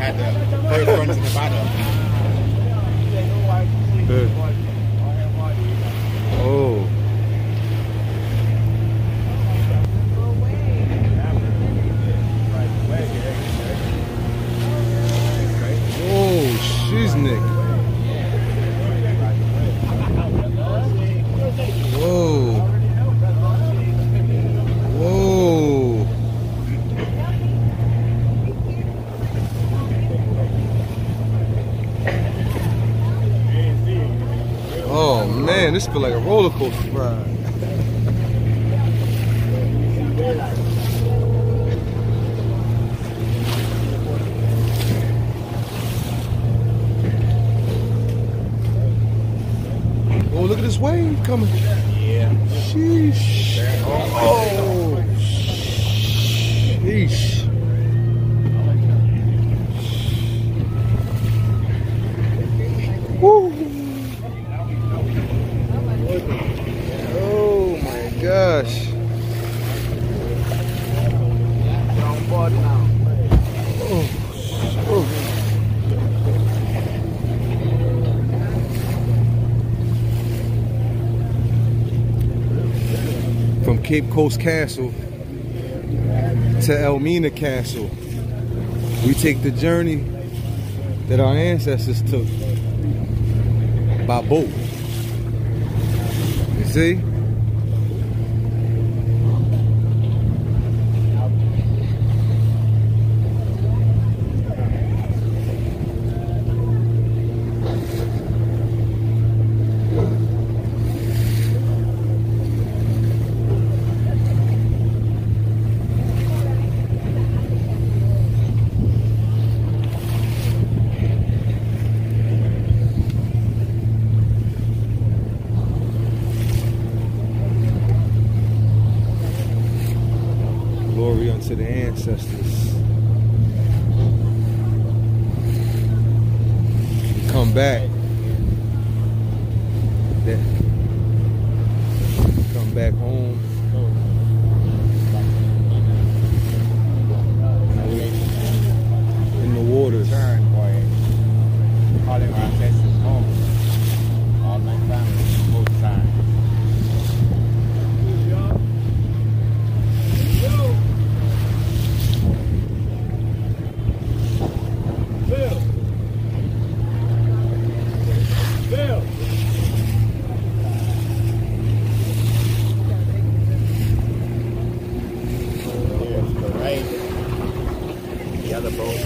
had the first in the bottom. Good. Oh. Oh, she's Nick. Whoa. Whoa. Oh man, this feel like a roller coaster ride. Oh, look at this wave coming. Yeah. Sheesh. Oh. Sheesh. Woo. Oh my gosh. on board now. Oh. From Cape Coast Castle to Elmina Castle, we take the journey that our ancestors took by boat. You see? Glory unto the ancestors. We come back. Then come back home. In the waters. Turn, boy. Calling our ancestors home. All my family, both sides. Here's the right. The other boat.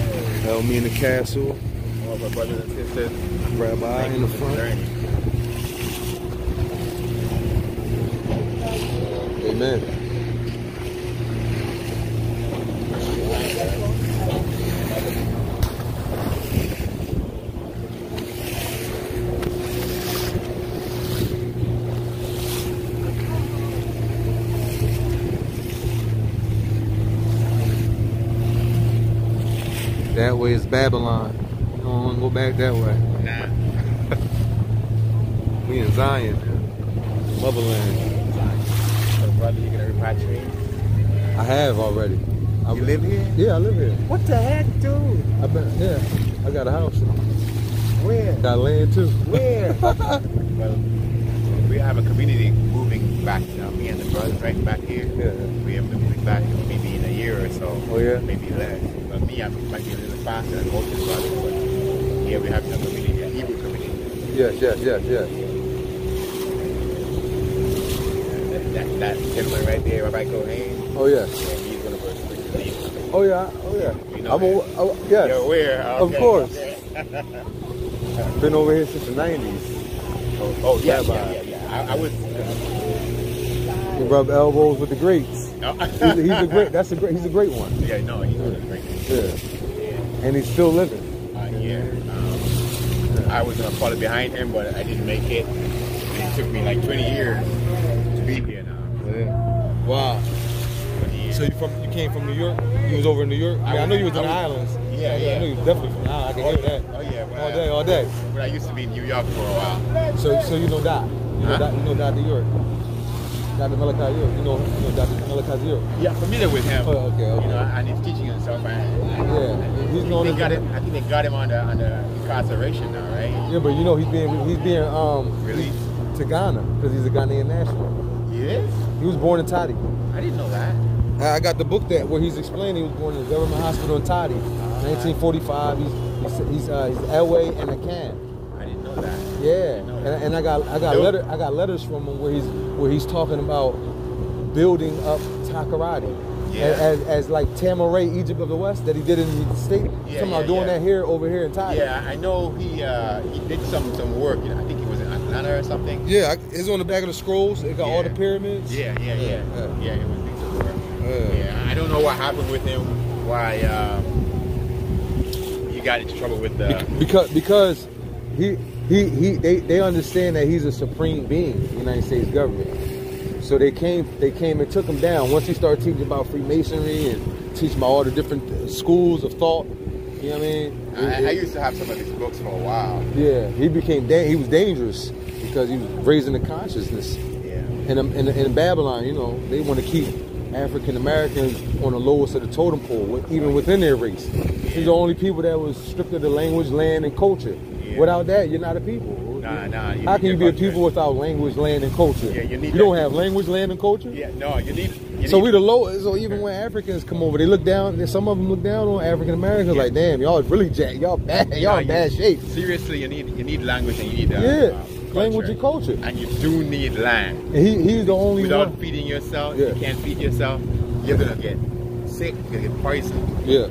Elmina Castle. All of our brothers and sisters. Rabbi Thank in you the for front. journey. Amen. That way is Babylon. You don't want to go back that way. Nah. We in Zion, motherland. Brother, you're gonna repatriate. I have already. I You live here? Yeah, I live here. What the heck, dude? I been yeah. I got a house. Where? Got land too. Where? well, we have a community moving back. You know, me and the brothers right back here. Yeah. We are moving back maybe in a year or so. Oh, yeah? Maybe less. Me, I might be a little faster than most of. But here we have a community, a Hebrew community. Yes, yes, yes, yes. That, that, that gentleman right there, Rabbi Kohain, Oh yeah. he's one of our leaders. Oh yeah. Oh yeah. You know I'm a, him? oh, yes. You're aware? Of course. Okay. Been over here since the '90s. Oh, oh yeah, yeah, yeah, yeah. I, I was. Uh, we rub elbows with the greats. No. He's, he's a great. That's a great. He's a great one. Yeah, no, he's one of the great. Yeah. And he's still living. Uh, yeah. Um, I was gonna follow behind him, but I didn't make it. It took me like 20 years to be here now. Yeah. Wow. So you from you came from New York? You was over in New York? I Yeah, I know you was was- in the islands. Yeah, yeah. I know you was definitely from the islands. I can oh, hear yeah. that. Oh yeah. When All I, day, all day. When I used to be in New York for a while. So so you know that. You know Huh? that you know Dr. York. Dr. Malachi York. You know you know Dr. Malachi York. Yeah, familiar with him. Oh, okay, okay. You know, and he's teaching and stuff. And, Yeah. he's known They got him. I think they got him under under incarceration now, right? Yeah, but you know he's being he's being um Released. to Ghana because he's a Ghanaian national. He is. He was born in Toddy. I didn't know that. I got the book that where he's explaining he was born in a government hospital in Toddy, 1945. He's he's he's, uh, he's Elway and a can. I didn't know that. Yeah, know and, that. and I got I got letter I got letters from him where he's where he's talking about building up Takoradi. Yeah. As, as like Tama-Re, Egypt of the West, that he did in the state. Yeah, Talking about yeah, doing yeah. that here, over here in Toddy. Yeah, I know he uh, he did some some work. You know, I think he was in Atlanta or something. Yeah, it's on the back of the scrolls. It got all the pyramids. Yeah, yeah, yeah, Yeah. yeah. it was decent work. Yeah. Yeah, I don't know what happened with him. Why um, he got into trouble with the. Because because he he he they, they understand that he's a supreme being in the United States government. So they came they came and took him down once he started teaching about Freemasonry and teaching about all the different schools of thought. You know what I mean? I, I used to have some of these books for a while. yeah, he became da- he was dangerous because he was raising the consciousness. Yeah. And in, in, in Babylon, you know, they want to keep African Americans on the lowest of the totem pole, even within their race. These are the only people that was stripped of the language, land, and culture. Yeah. Without that, you're not a people. Nah, nah. You How can you be a people without language, land, and culture? Yeah, you need You don't that. have language, land, and culture. Yeah, no, you need. You So need, we the lowest. So even when Africans come over, they look down. Some of them look down on African Americans, Yeah. like, damn, y'all really jack, y'all bad, y'all Nah, in you- bad shape. Seriously, you need you need language and you need uh, Yeah, uh, language and culture. and you do need land. He, he's the only Without one. feeding yourself, Yeah. you can't feed yourself. You're gonna get sick. You're gonna get poisoned. Yeah,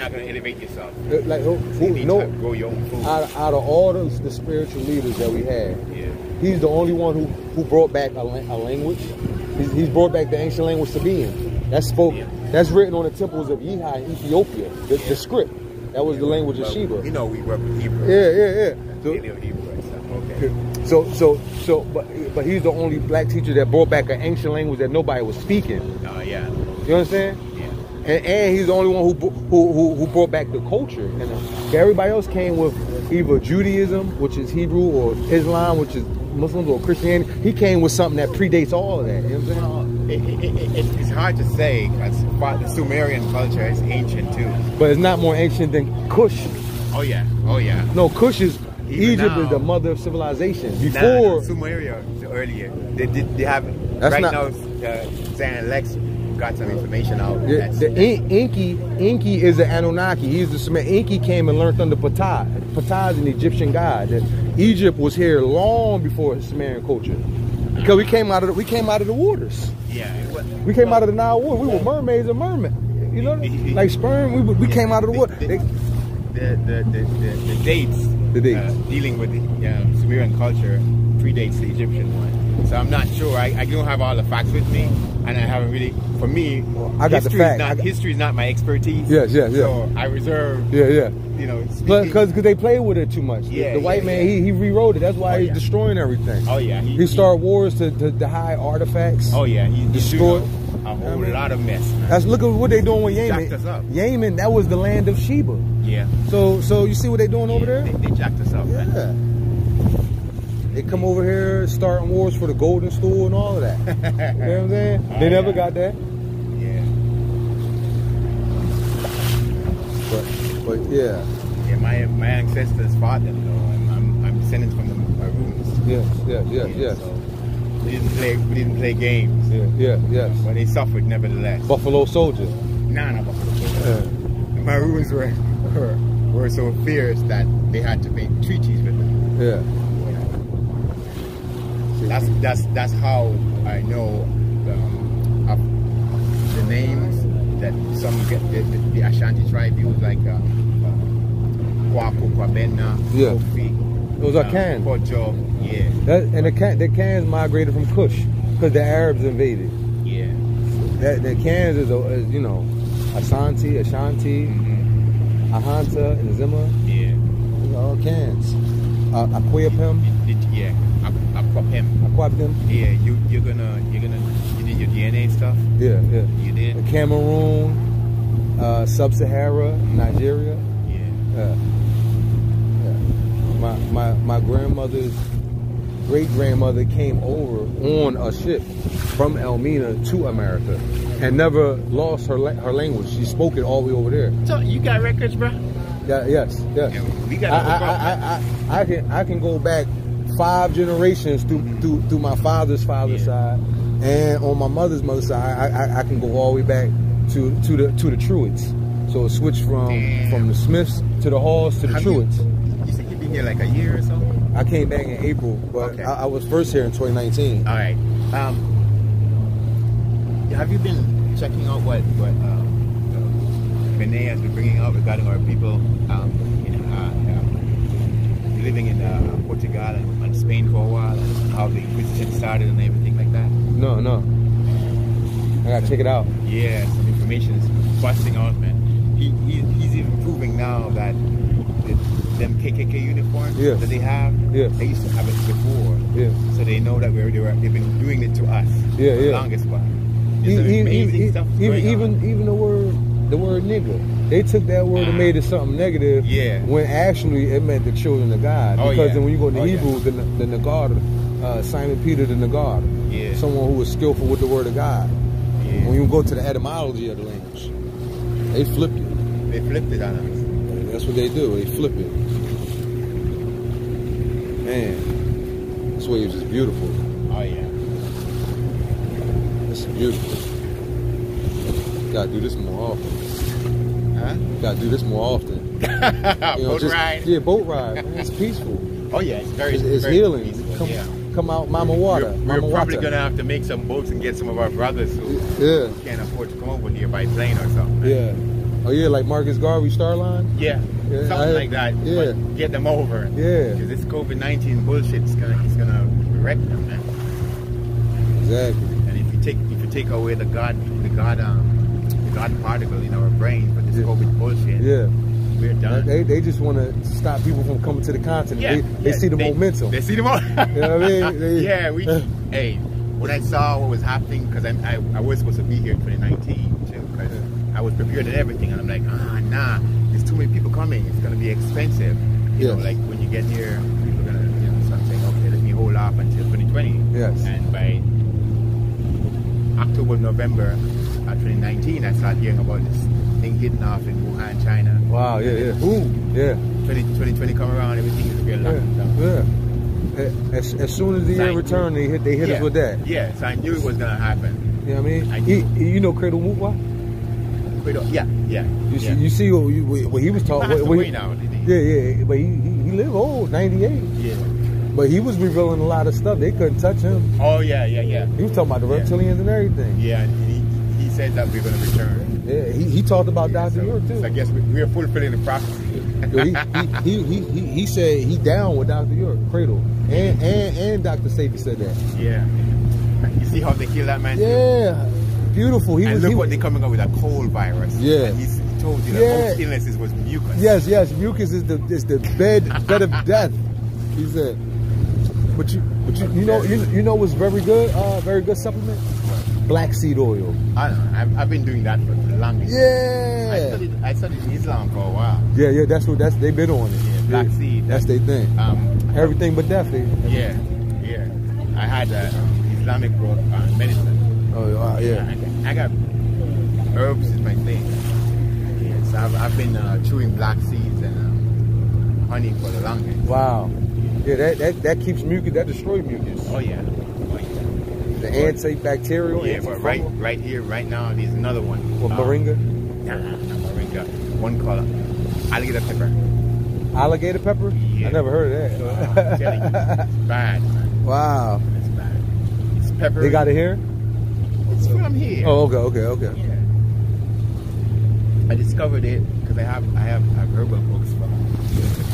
Not gonna elevate yourself. Uh, like who, who, no, to grow your own food. out, out of all the, the spiritual leaders that we had, yeah. he's the only one who, who brought back a, a language. He's, he's brought back the ancient language Sabaean. That's spoke. Yeah. That's written on the temples of Yeha in Ethiopia. The, Yeah. the script. That was the language of Sheba. You know, we work with Hebrew. Yeah, yeah, yeah. So, Hebrew and stuff. Okay. so, so, so, but, but he's the only black teacher that brought back an ancient language that nobody was speaking. Oh yeah. You understand? Yeah. And, and he's the only one who, who who who brought back the culture. And everybody else came with either Judaism, which is Hebrew, or Islam, which is Muslims, or Christianity. He came with something that predates all of that. You know what I'm saying? It, it, it, it's- hard to say because the Sumerian culture is ancient too. But it's not more ancient than Kush. Oh yeah. Oh yeah. No, Kush is Even Egypt now- is the mother of civilization. Nah, Before Sumeria earlier. They did. They have That's right not- now. Uh, Zan Lex got some information out. the, that's- the In- Enki, Enki is an Anunnaki. He's the Sumer. Enki came and learned under Ptah. Ptah is an Egyptian god. That Egypt was here long before Sumerian culture. Because we came out of the, we came out of the waters. yeah. was- We came out of the Nile water. We were mermaids and mermen. You know, like sperm. We, we came out of the water. The, the, the, the, the, the dates, The dates. Uh, dealing with the um, Sumerian culture predates the Egyptian one. So I'm not sure. I, I don't have all the facts with me, and I haven't really. For me, I got the history fact. Is not, got- history is not my expertise. Yes, yes, yes. So I reserve. yeah, yeah. You know, because they played with it too much. Yeah, the, white yeah, man, yeah. he, he rewrote it. That's why Oh, he's yeah. destroying everything. oh yeah, He started wars to, to, to hide artifacts. Oh yeah, he Destroyed- a whole I mean- lot of mess. Man. That's look at what they doing with Jacked us up. Yemen. Yemen, that was the land of Sheba. yeah. So so you see what they doing over there? They, they jacked us up. Man. They come over here starting wars for the golden stool and all of that. you know what I'm saying? Oh, They never got that. Yeah. But but yeah. Yeah, my my ancestors fought them though. I'm I'm, I'm descendant from the Maroons. Yes, yes, yes, Yeah, yes. So we didn't play we didn't play games, Yeah, yeah, yes. but they suffered nevertheless. Buffalo soldier. Nah, not Buffalo. Yeah. The Maroons were, were were so fierce that they had to make treaties with them. Yeah. That's that's that's how I know um, of the names that some get the, the, the Ashanti tribe use like uh, uh, Kwaku, Kwabena, Yeah. Kofi, Those are uh, cans. Kojo, yeah, That, and the can the cans migrated from Kush because the Arabs invaded. yeah. That the cans is, a, is you know Ashanti, Ashanti, Mhm. Ahanta, and Nzema. Yeah. These are all cans. Uh, Akuapem, yeah. I, I pop him. Yeah, you you're gonna you're gonna you did your DNA stuff. Yeah, yeah. You did. Cameroon, uh, Sub-Sahara, Nigeria. Yeah. Yeah. yeah. My my my grandmother's great grandmother came over on a ship from Elmina to America. and never lost her la- her language. She spoke it all the way over there. So you got records, bro? Yeah, yes, yes. Yeah, we I, got. I, I, I, I can I can go back five generations through through, through my father's father's Yeah. side, and on my mother's mother's side, I, I, I can go all the way back to to the to the Truitts. So it switched from Damn. from the Smiths to the Halls to the you- Truitts. You said you've been here like a year or so. I came back in April, but Okay. I, I was first here in 2019. All right. Um, have you been checking out what what um, Benet has been bringing out regarding our people um, living in uh, Portugal and, and Spain for a while, and how the Inquisition started and everything like that? No, no. I gotta check it out. Yeah, some information is busting out, man. He, he he's even proving now that the, them KKK uniforms that they have, Yes. they used to have it before. Yeah. So they know that we're, they were, they've been doing it to us Yeah, for the yeah. longest while. E- There's some e- amazing e- even on. even even the word the word nigga. They took that word and made it something negative. Yeah. When actually it meant the children of God. Oh, because yeah. then when you go into Oh, yeah. The the uh, Simon Peter the Nagar, Yeah. someone who was skillful with the word of God. Yeah. When you go to the etymology of the language, they flip it. They flipped it on us. That's what they do. They flip it. Man, this wave is beautiful. Oh yeah. This is beautiful. Gotta do this more often. Huh? Gotta do this more often. You know, Boat just- ride. Yeah, boat ride. Man, it's peaceful. Oh yeah, it's very It's, it's very healing. peaceful, Come, yeah. come out, Mama Water. We're, Mama we're probably Water. gonna have to make some boats and get some of our brothers who Yeah, can't afford to come over here by plane or something. yeah. Oh yeah, like Marcus Garvey Starline. Yeah, Yeah, something I- like that. yeah. but get them over. Yeah. because this COVID nineteen bullshit is gonna it's gonna wreck them, man. Exactly. And if you take if you take away the God the God um God particle in our brain for this Yeah. COVID bullshit, Yeah. we're done. They, they just want to stop people from coming to the continent. yeah, they, they yeah, see the momentum. They see the momentum. You know what I mean? They- yeah, we. hey, when I saw what was happening, because I, I I was supposed to be here in 2019 too, because I was prepared and everything, and I'm like, ah, nah, there's too many people coming. It's gonna be expensive. You know, like when you get here, people are gonna, you know, so I'm saying, okay, let me hold off until 2020. Yes. And by October, November uh, 2019, I started hearing about this thing hitting off in Wuhan, China. Wow. Yeah. Yeah. Ooh. Yeah. 20, 2020 come around, everything is real Yeah. down. yeah. As, as soon as the year Thank return, they hit they hit yeah. us with that. Yeah, so I knew it was gonna happen. You know what I mean? I He, he- you know Credo? Wait, oh, yeah, yeah. You yeah. see, you see what, you, what he was talking. passed What, what away he, now, didn't he? yeah, yeah, but he, he he lived old, ninety eight. Yeah. But he was revealing a lot of stuff. They couldn't touch him. Oh yeah, yeah, yeah. He was talking about the Yeah. reptilians and everything. Yeah, he, said that we're gonna return. Yeah, he, he talked about Yeah, Dr. so, York too. so I guess we, we are fulfilling the prophecy. He, he, he, he, said he down with Dr. York, Credo. And and, and Dr. Sebi said that. yeah. You see how they kill that man? too? Yeah. Beautiful. He And was look he, what they're coming up with a cold virus. Yeah. He told you that Yeah. most illnesses was mucus. Yes, yes. Mucus is the is the bed bed of death. He said. But you but you, you know you, you know what's very good, uh very good supplement? Black seed oil. I, I've, I've been doing that for the longest. I Yeah. studied, I studied Islam for a while. Yeah, yeah, that's what that's they've been on it. Yeah, black seed. That's their thing. Um, Everything but death. They, yeah, yeah. I had uh, Islamic bro- uh, medicine. oh I yeah. got, I got herbs is my thing. Yes, I've, I've been uh, chewing black seeds and um, honey for the longest. Wow. Yeah, that, that that keeps mucus, that destroys mucus. Oh yeah. The antibacterial, Yeah, but right, right here, right now, there's another one. Or Um, moringa, Nah, not moringa. One called alligator pepper. alligator pepper. Yeah. I never heard of Uh, that. You, it's bad, man. wow. It's bad. It's pepper. They got it here. It's from here. Oh, okay, okay, okay. Yeah. I discovered it because I have I have, I have herbal books from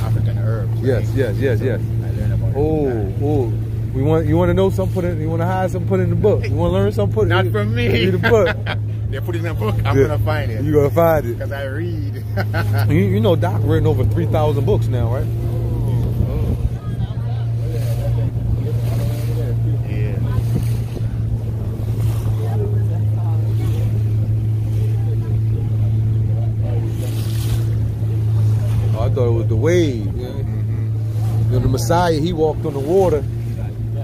African herbs. right? Yes, yes, yes, So yes. I learned about it. Oh, oh. We want you want to know something? Put it. You want to hide something? Put it in the book. You want to learn something? Put it. Not in- from me. Read the book. they put it in a book. I'm Yeah. gonna find it You gonna find it. because I read. You, you know, Doc written over three thousand books now, right? yeah. Oh, I thought it was the wave. Yeah. You know, the Messiah, he walked on the water.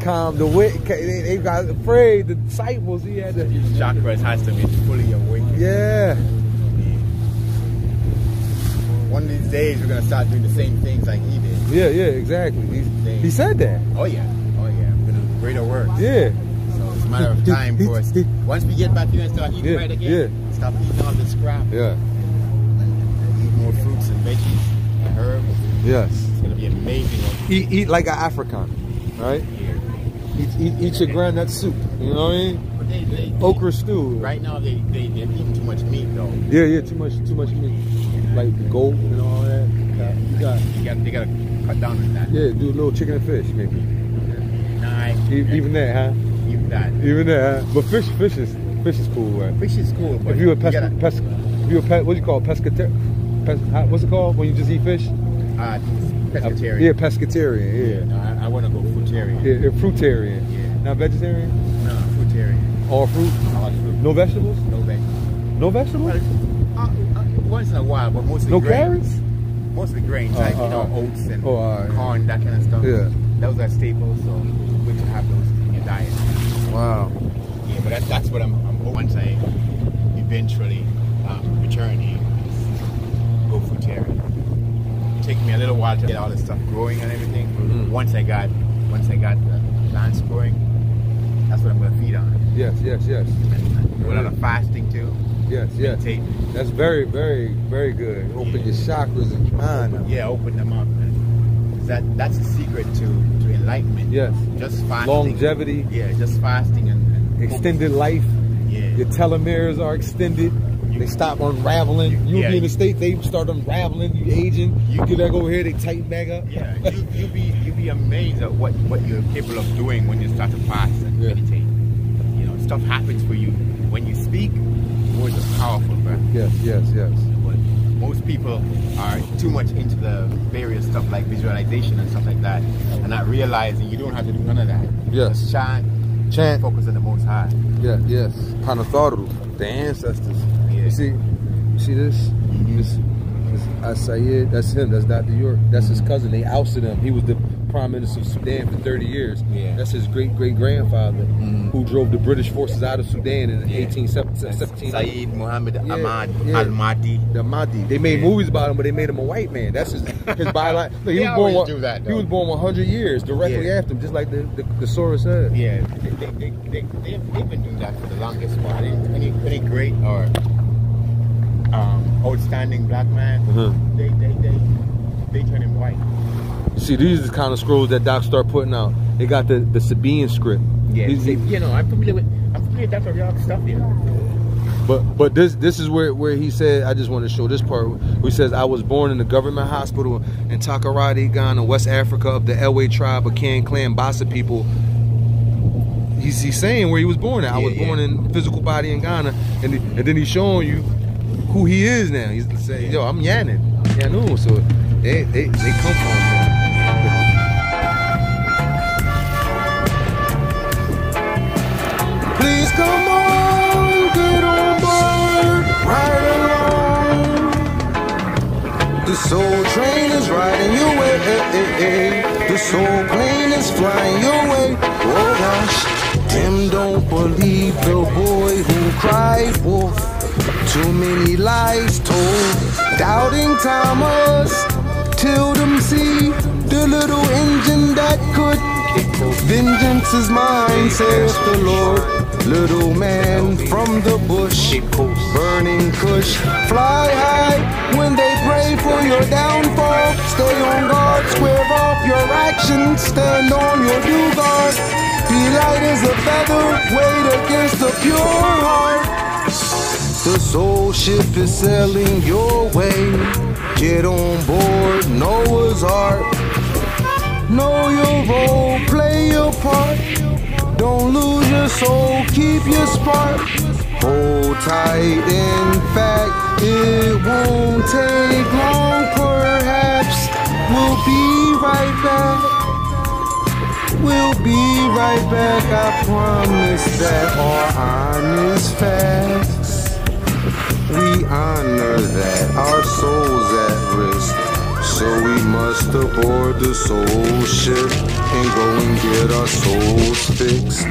Calmed the way they, they got afraid. The disciples, he had to. His chakras has to be fully awakened. Yeah. One of these days, we're gonna start doing the same things like he did. Yeah, yeah, exactly. He, he said that. Oh yeah, oh yeah. We're gonna do greater work. Yeah. So it's a matter of time for us. Once we get back here and start eating Yeah, right again, yeah. stop eating all this crap. Yeah. Eat more fruits and veggies and herbs. Yes. It's gonna be amazing. Eat, eat like an African, right? Eat, eat, eat your granite soup. You know what I mean? But they, they, they- Okra stew. Right now, they they they're eating too much meat though. Yeah, yeah. Too much, too much meat. Like goat and all that. You got, You got they gotta cut down on that. yeah. Do a little chicken and fish, maybe. Nah, E- Even that, huh? even that. Even that, huh? But fish, fish is, fish is cool, right? Fish is cool, but If you a you gotta- pes, if you a pet, what do you call it? pescator? Pes, what's it called when you just eat fish? uh, pescatarian. Yeah, pescatarian. No, I, I want to go fruitarian. Yeah, yeah, yeah fruitarian. Yeah. Not vegetarian. No, fruitarian. All fruit. All fruit. No vegetables. No veg. No vegetables. Uh, uh, once in a while, but mostly No grains. carrots. Mostly grains, Uh, like uh, you know, uh. oats and Oh, right. corn, that kind of stuff. Yeah. Those are staples, so good to have those in your diet. Wow. Yeah, but that's that's what I'm. I'm once I eventually um, return here, go fruitarian. It takes me a little while to get all this stuff growing and everything. Mhm. Once I got once I got the plants growing, that's what I'm gonna feed on. Yes, yes, yes, Do a lot of fasting too. yes, yes. That's very, very, very good. Open your chakras and mind. Yeah, open them up. That that's the secret to, to enlightenment. Yes. Just fasting. Longevity, Yeah, just fasting and, and extended life. Yeah. Your telomeres are extended. They stop unraveling. You Yeah. be in the state, they start unraveling. You aging. You get back over here, they tighten back up. Yeah, you you be you be amazed at what what you're capable of doing when you start to fast and Yeah. meditate. You know, stuff happens for you when you speak. Words are powerful, man. yes, yes, yes. But most people are too much into the various stuff like visualization and stuff like that, and not realizing you don't have to do none of that. Yes. Just chant, Chant. focus on the Most High. Yes, yes. Panatharu, the ancestors. See, you see this? Mhm. This, this Asayed, that's him. That's Dr. York. That's his cousin. They ousted him. He was the prime minister of Sudan for 30 years. Yeah. That's his great great grandfather Mhm. who drove the British forces out of Sudan in Yeah. 1817. Saeed Muhammad Yeah, Ahmad yeah. Al Mahdi. The Mahdi. They made Yeah. movies about him, but they made him a white man. That's his his byline. Look, he They was born. one- do that, he was born 100 years directly after him, just like the the, the Source said. Yeah, they, they, they, they, they've been doing that for the longest while. Any, any, any great or um, outstanding black man, Uh-huh. they, they, they, they turn him white. You see, these are the kind of scrolls that Doc start putting out. They got the the Sabaean script. Yeah, These- see, you know, I'm familiar with, I'm familiar with Dr. York stuff here. But but this this is where where he said I just want to show this part where he says I was born in the government hospital in Takoradi, Ghana, West Africa of the Elway tribe of Kan Clan Bassa people. He's, he's saying where he was born at. I was yeah. born in physical body in Ghana, and and then he's showing you who he is now. He's saying, yo, I'm Yanin, Yanun. So they they they come from. Man. Please come on, get on board, ride along. The soul train is riding your way. The soul plane is flying your way. Oh gosh, Tim don't believe the boy who cried wolf. Too many lies told. Doubting Thomas, till them see the little engine that could. Vengeance is mine, saith the Lord. Little man from the bush, burning kush. Fly high when they pray for your downfall. Stay on guard, square off your actions, stand on your due guard. Be light as a feather, weight against the pure heart. The soul ship is sailing your way. Get on board Noah's Ark. Know your role, play your part. Don't lose your soul, keep your spark. Hold tight, in fact, it won't take long, perhaps. We'll be right back. We'll be right back, I promise that our on is fast. We honor that our souls at risk. So we must aboard the soul ship and go and get our souls fixed.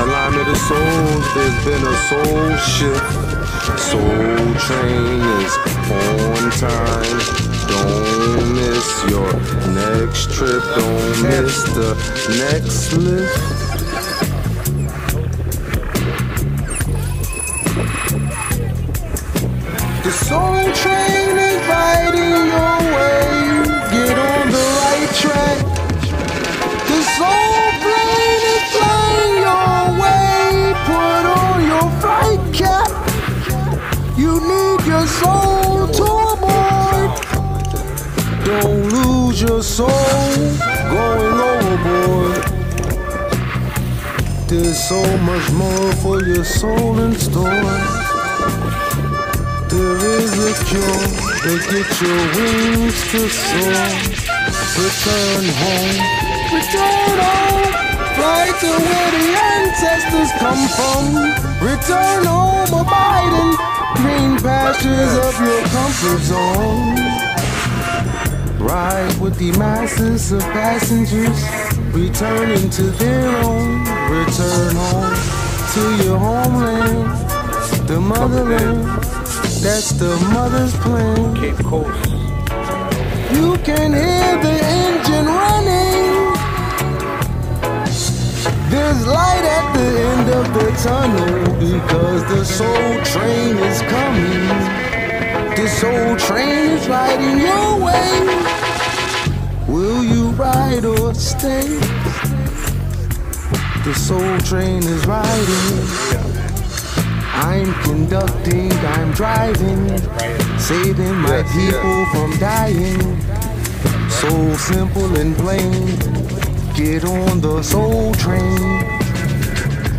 Alignment of souls, there's been a soul shift. Soul train is on time. Don't miss your next trip. Don't miss the next lift. The soul train is riding your way. Get on the right track. The soul plane is flying your way. Put on your flight cap. You need your soul to aboard. Don't lose your soul going overboard. There's so much more for your soul in store. There is a cure to get your wings to soar. Return home, return home. Fly to where the ancestors come from. Return home, abiding green pastures of your comfort zone. Ride with the masses of passengers, returning to their own. Return home to your homeland, the motherland. That's the mother's plan. Cape Coast. You can hear the engine running. There's light at the end of the tunnel because the soul train is coming. The soul train is riding your way. Will you ride or stay? The soul train is riding. I'm conducting, I'm driving, saving my people from dying. So simple and plain. Get on the soul train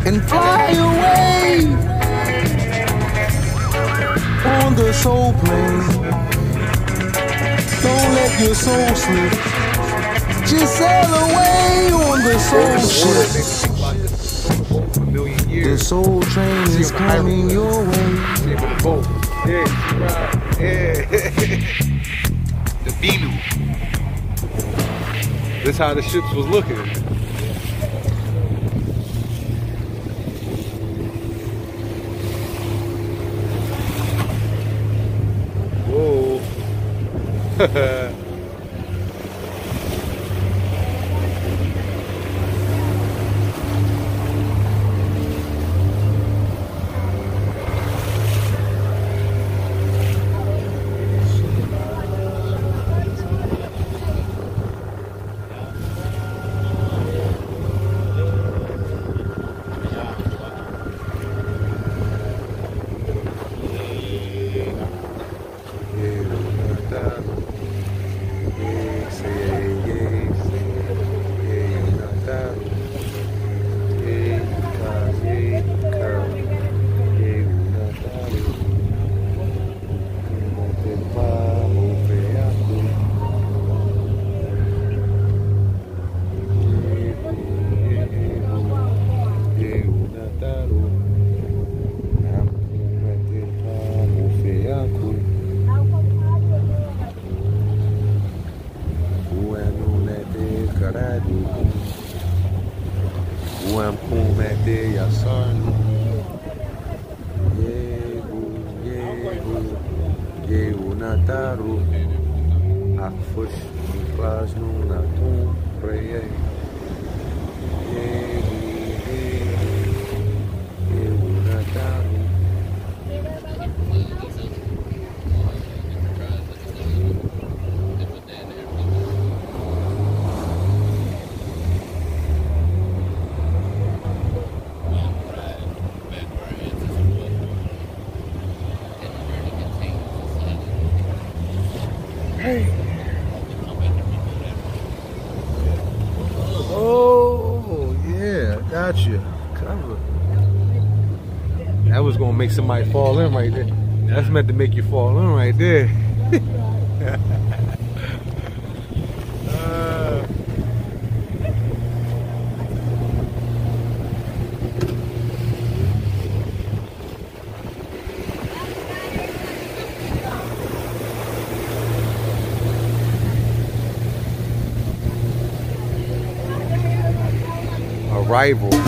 and fly away on the soul plane. Don't let your soul slip. Just sail away on the soul ship. The soul train is coming your way. See with boat. Yeah, right. Yeah. the Vinu. That's how the ships was looking. Whoa. make somebody fall in right there. That's meant to make you fall in right there. arrival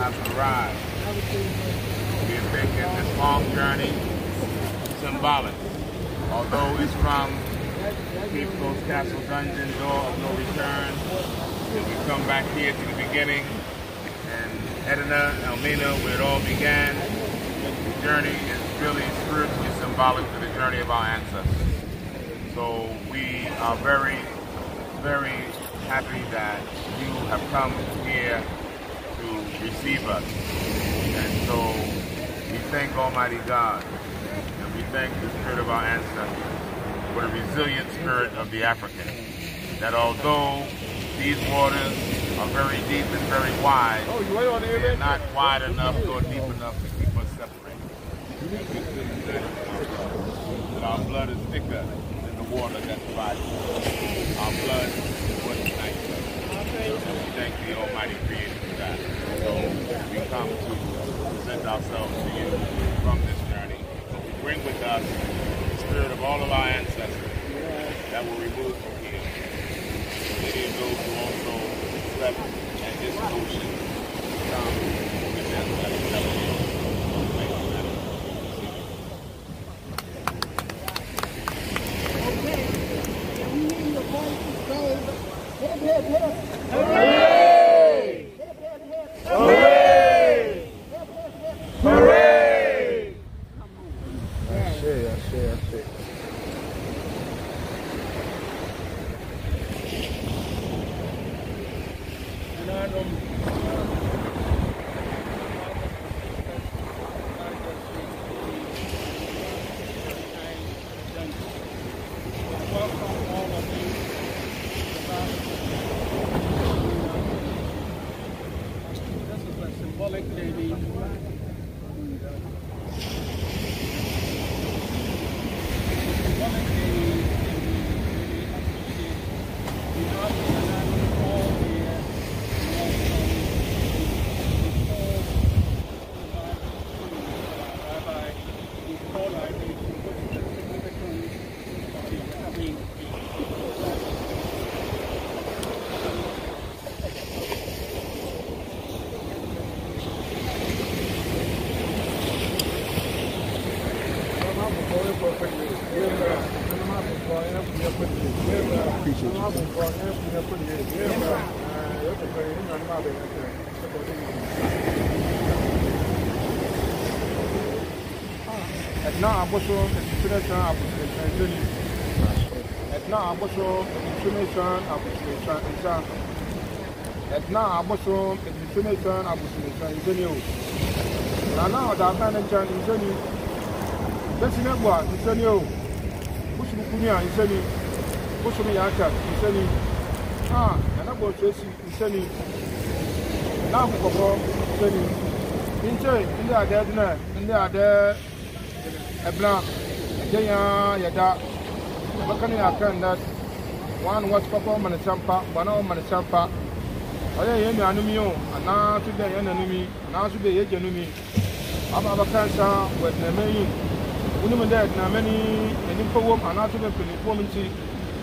have arrived. We have taken this long journey symbolic. Although it's from Coast Castle Dungeon, door of no return, and we come back here to the beginning, and Edina, Elmina, where it all began, the journey is really spiritually symbolic to the journey of our ancestors. So we are very, very happy that you have come here receive us. And so we thank Almighty God and we thank the spirit of our ancestors for the resilient spirit of the African. That although these waters are very deep and very wide, they're not wide enough nor deep enough to keep us separated. That our blood is thicker than the water that divides us. Our blood is what unites us. And we thank the Almighty Creator for that. So we come to present ourselves to you from this journey. But we bring with us the spirit of all of our ancestors that were removed from here. Many of those who also slept at this ocean um, with that ɛtena aboso nsunesan abosunesan ntoni ɛtena aboso nsunesan abosunesan nsa ɛtena aboso nsunesan abosunesan ntoni o. Nana ɔdaaba ne nkyɛn ntoni bɛsi ne bua ntoni o. Kusuru kunia ntoni kusuru yaka ntoni a nana bɔ nsuo si ntoni naamu kɔkɔ ntoni nkyɛn ndị ada ɛdina ebna jenya yada bakani akan da wan wat papa man champa bana man champa aya ye mi anumi o ana tu de ye nanumi ana su de ye janumi aba bakan sa wet na meyin wuni mun da na mani enim powom ana tu be pini powom nti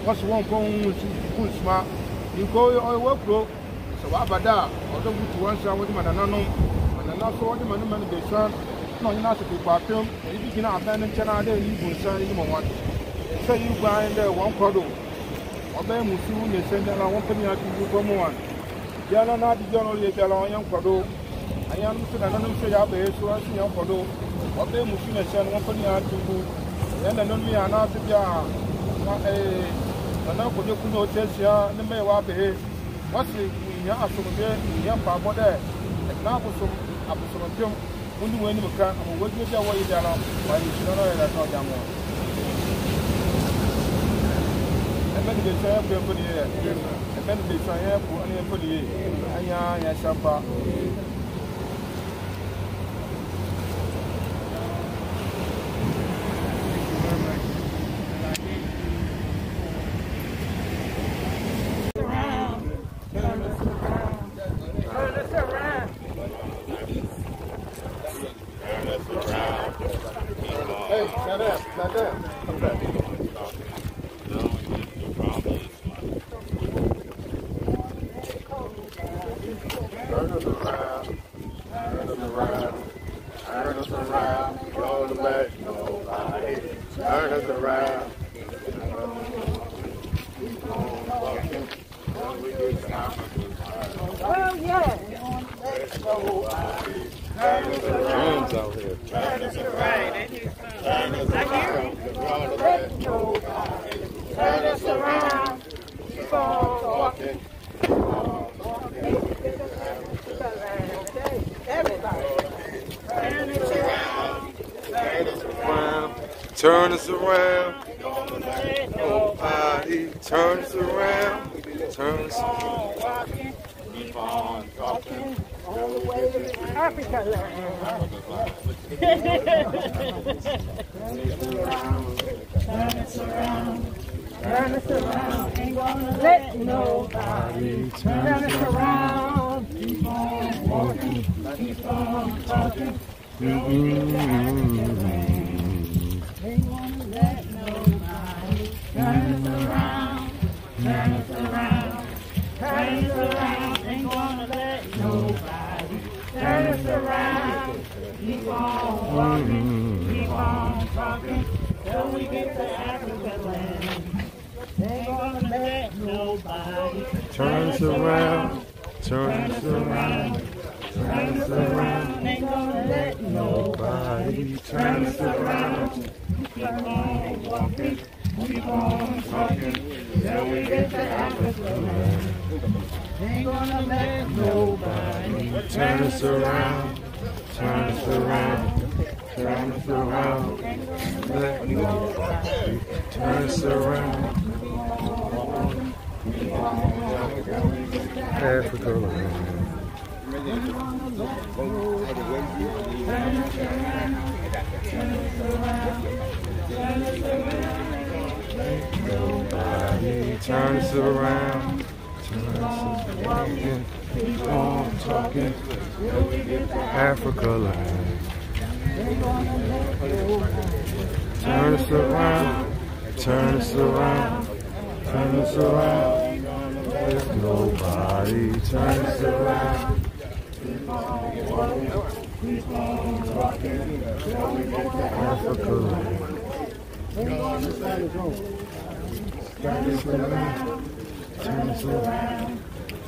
wasu won ko nsu kunsuma nko o wa pro. So wa bada o do butu wan sa wodi manana no manana so wodi manu man be san na ɔnyina ase pepa apem ebi gyina abɛn ne nkyɛn a dɛ yi bu nsa yi ma wɔn sɛ yi gban dɛ wɔn kɔ do ɔbɛn musu ne nsɛn dɛ na wɔn pɛ ne ati gu fɔm wɔn biara na adi biara ɔyɛ biara ɔyɛ nkɔ do ayan nso na nanom sɛ yɛ abɛɛ so ɔso yɛ nkɔ do ɔbɛn musu ne nsɛn wɔn pɛ ne ati gu yɛn na yɛ anaase bi a na ɛɛ nana nkɔdɛ kun na ɔtɛ ahyia ne mɛ wɔ abɛɛ wɔsi nyɛ asomdwe nyɛ mpaabɔ dɛ ɛtena abosom abosompem wọ́n wọ́n ní bùkán àmọ́ wọ́n gbé bíi dáná wà ní ìṣúná náà yẹn lọ́tọ́ ọjà mọ́. ẹgbẹ́ ní bẹ̀sán yẹn kú ẹ̀kọ́ nìyẹn ẹgbẹ́ ní bẹ̀sán yẹn kú ẹ̀kọ́ nìyẹn ayé ayé ṣàpá. Around. Turn us around. All the way to Africa. Turn us around. Turn us around, ain't gonna let nobody turn us around. Keep on walking. Keep on talking. Ain't gonna let nobody turn us around. turn us around. Turn us around, ain't gonna let nobody turn us around. Keep on walking, keep on talking, till we get to Africa land. Ain't gonna let nobody around, turn us around. Turn us around, ain't gonna let nobody turn us around. Keep on walking keep on talking, till we get to Africa. Ain't gonna let nobody Turn us around, turn us around, turn us around. Let nobody turn. Turn us around, turn us around. Keep on talking. Africa land. Turn us around, turn us around, turn us around. There's nobody turn us around. Africa land. Turn us around, turn us around,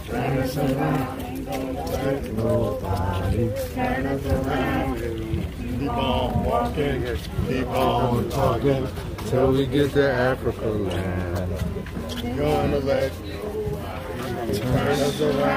turn us around. There's nobody turn us around. Keep on walking, keep on talking till we get to Africa land. Gonna let Turn us around.